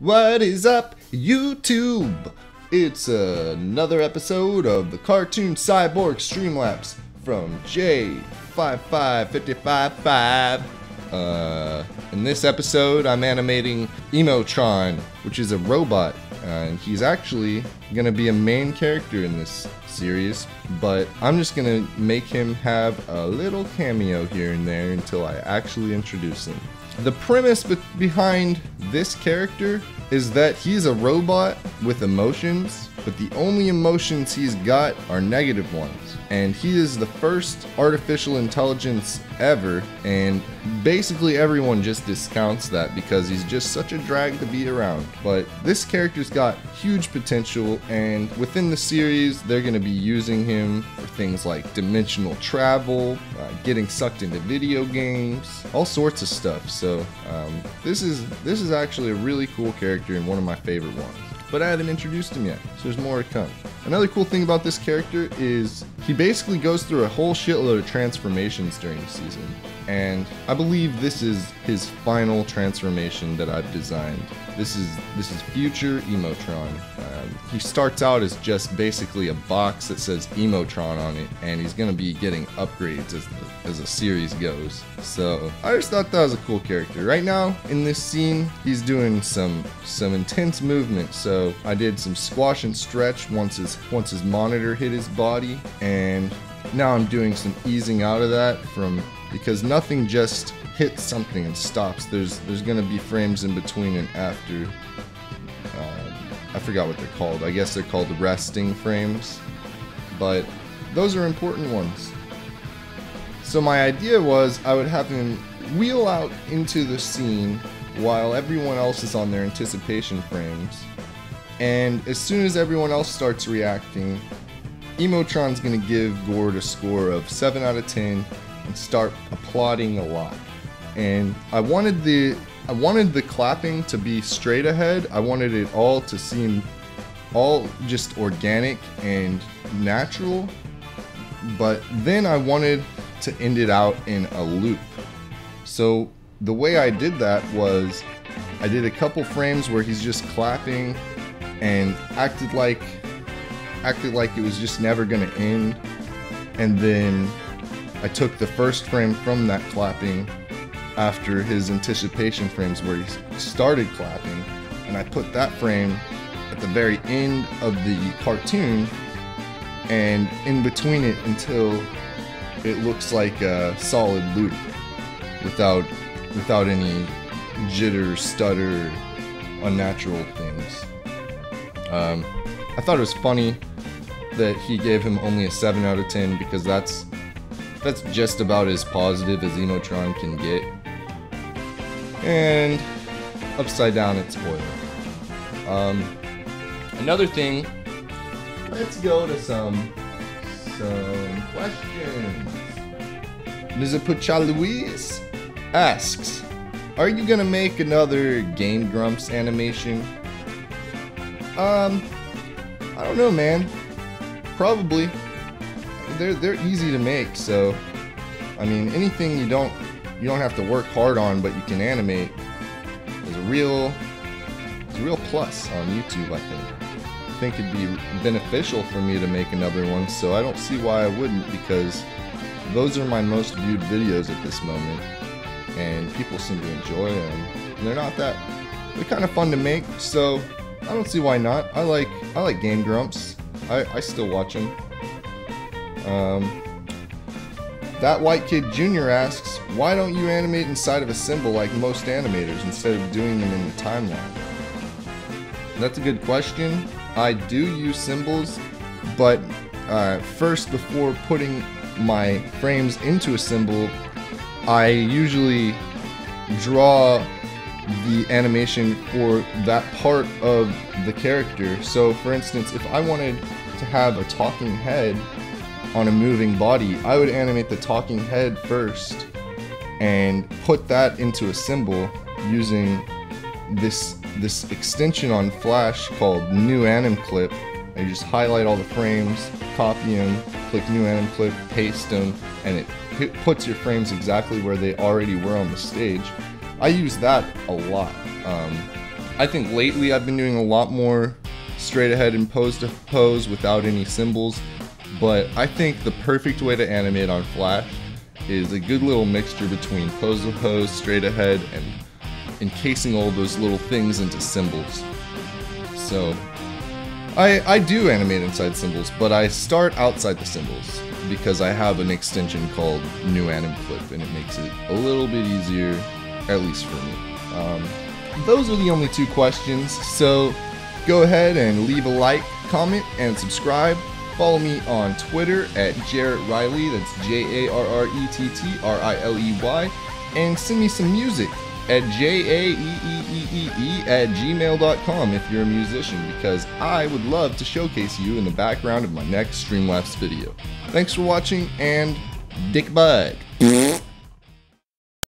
What is up, YouTube? It's another episode of the Cartoon Cyborg Streamlapse from Jae55555. Uh, in this episode, I'm animating Emotron, which is a robot, and he's actually gonna be a main character in this series, but I'm just gonna make him have a little cameo here and there until I actually introduce him. The premise be- behind this character is that he's a robot with emotions, but the only emotions he's got are negative ones. And he is the first artificial intelligence ever, and basically everyone just discounts that because he's just such a drag to be around. But this character's got huge potential, and within the series, they're going to be using him for things like dimensional travel, uh, getting sucked into video games, all sorts of stuff. So um, this is this is actually a really cool character and one of my favorite ones but I haven't introduced him yet, so there's more to come. Another cool thing about this character is he basically goes through a whole shitload of transformations during the season, and I believe this is his final transformation that I've designed. This is this is future Emotron. Um, he starts out as just basically a box that says Emotron on it, and he's gonna be getting upgrades as the, as the series goes. So I just thought that was a cool character. Right now in this scene, he's doing some some intense movement. So I did some squash and stretch once his once his monitor hit his body, and now I'm doing some easing out of that from because nothing just hits something and stops. There's there's gonna be frames in between and after. Uh, I forgot what they're called. I guess they're called resting frames, but those are important ones. So my idea was I would have him wheel out into the scene while everyone else is on their anticipation frames. And as soon as everyone else starts reacting, Emotron's gonna give Gord a score of 7 out of 10 and start applauding a lot. And I wanted the I wanted the clapping to be straight ahead. I wanted it all to seem all just organic and natural. But then I wanted to end it out in a loop. So the way I did that was I did a couple frames where he's just clapping and acted like acted like it was just never gonna end. And then I took the first frame from that clapping after his anticipation frames where he started clapping, and I put that frame at the very end of the cartoon and in between it until it looks like a solid loop without without any jitter, stutter, unnatural things. Um, I thought it was funny that he gave him only a 7 out of 10 because that's that's just about as positive as Emotron can get. And upside down it's spoiled. Um, another thing, let's go to some some questions. Mizapucha Luis asks, "Are you gonna make another Game Grumps animation?" Um, I don't know, man. Probably. They're they're easy to make, so I mean anything you don't you don't have to work hard on, but you can animate is a real is a real plus on YouTube. I think. Think it'd be beneficial for me to make another one, so I don't see why I wouldn't because those are my most viewed videos at this moment, and people seem to enjoy them. And they're not that they're kind of fun to make, so I don't see why not. I like I like Game Grumps. I, I still watch them. Um, that white kid Junior asks, why don't you animate inside of a symbol like most animators instead of doing them in the timeline? That's a good question. I do use symbols, but uh, first, before putting my frames into a symbol, I usually draw the animation for that part of the character. So, for instance, if I wanted to have a talking head on a moving body, I would animate the talking head first and put that into a symbol using this this extension on Flash called New Anim Clip. I just highlight all the frames, copy them, click New Anim Clip, paste them, and it, puts your frames exactly where they already were on the stage. I use that a lot. Um, I think lately I've been doing a lot more straight ahead and pose to pose without any symbols, but I think the perfect way to animate on Flash is a good little mixture between pose to pose, straight ahead, and encasing all those little things into symbols. So, I, I do animate inside symbols, but I start outside the symbols because I have an extension called New Anim Clip, and it makes it a little bit easier, at least for me. Um, those are the only two questions, so go ahead and leave a like, comment, and subscribe. Follow me on Twitter at Jarrett Riley, that's J A R R E T T R I L E Y, and send me some music at jaeeeee at gmail.com if you're a musician because I would love to showcase you in the background of my next Streamlapse video. Thanks for watching and Dick Butt.